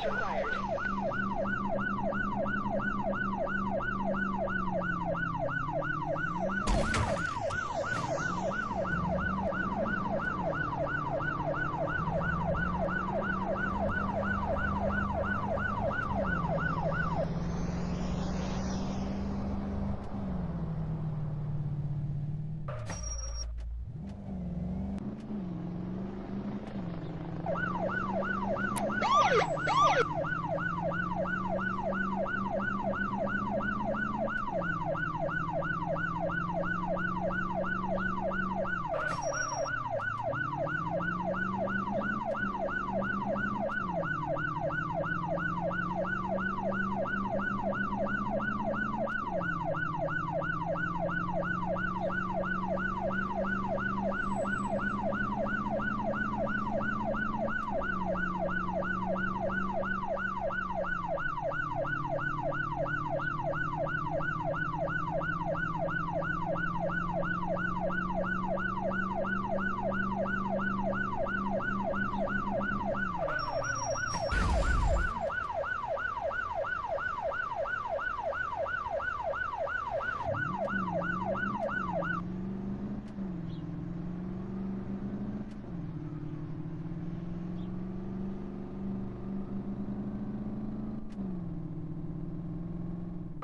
shots fired.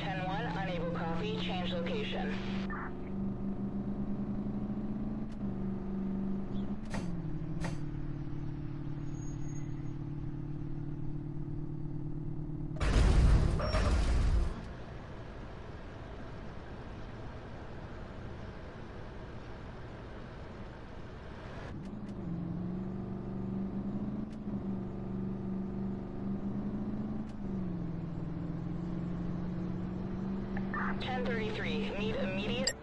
10-1, unable copy, change location. Ten thirty-three, need immediate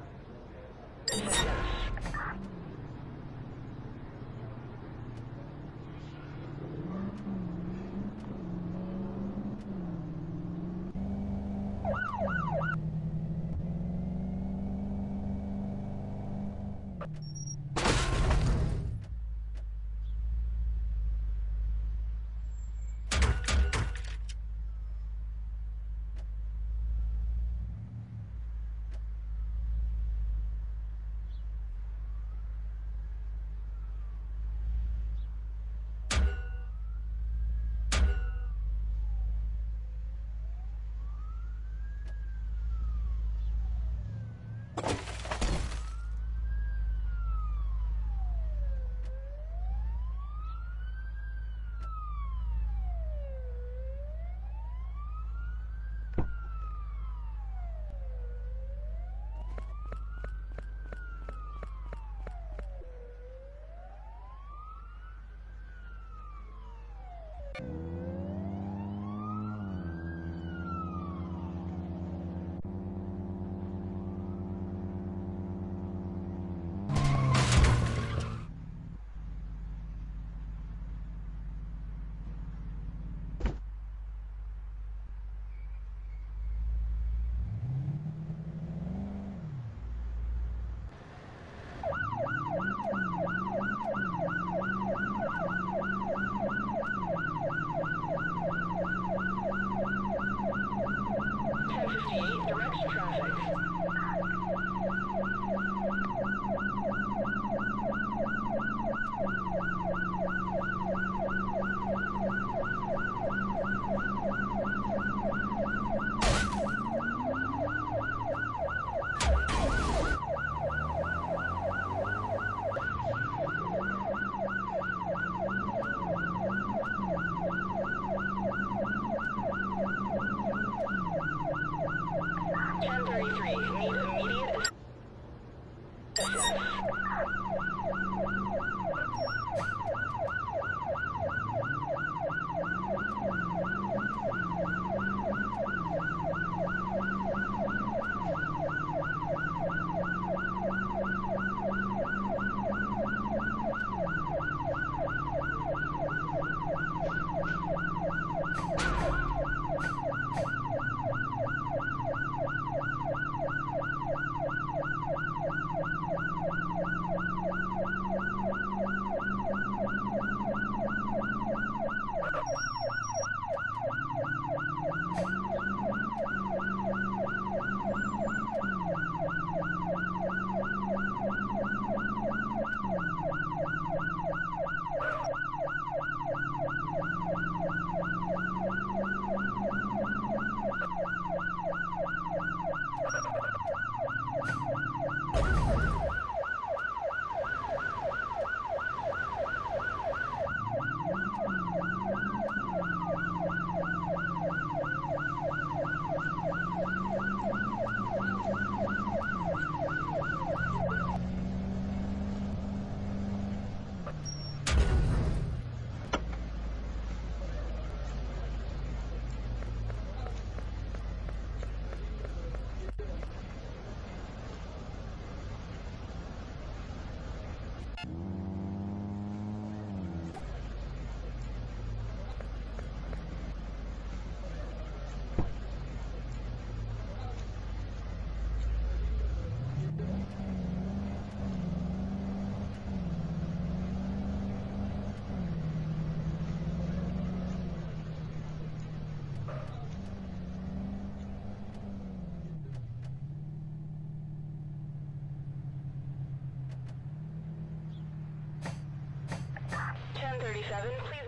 37, please.